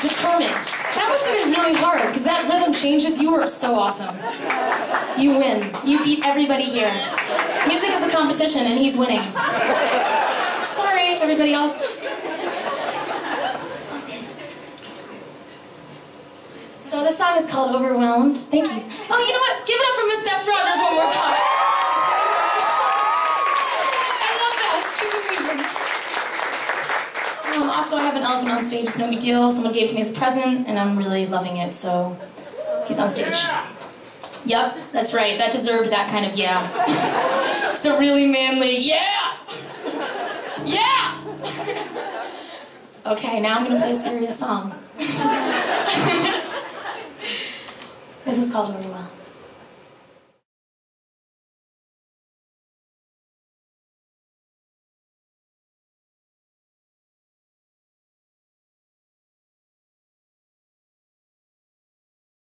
determined. That must have been really hard because that rhythm changes. You were so awesome. You win. You beat everybody here. Music is a competition and he's winning. Sorry, everybody else. So this song is called Overwhelmed. Thank you. Oh, you know what? Um, also, I have an elephant on stage. It's no big deal. Someone gave it to me as a present, and I'm really loving it. So he's on stage. Yep, that's right. That deserved that kind of yeah. A really manly yeah. Yeah. Okay, now I'm gonna play a serious song. This is called Overwhelmed.